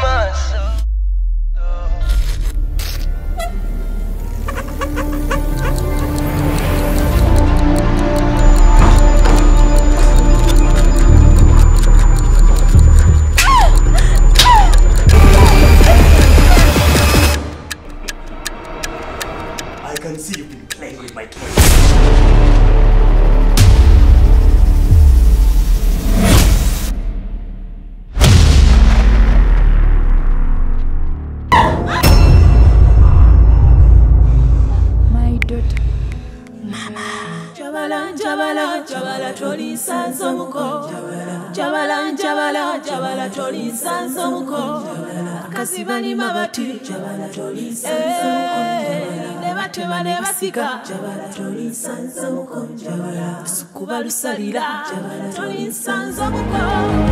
I can see you've been playing with my toys. Jabala, jabala, jabala, toli sanso muko. Jabala, jabala, jabala, toli sanso muko. Akazi bali mabati. Jabala, toli sanso muko. Ne batema ne basika. Jabala, toli sanso muko.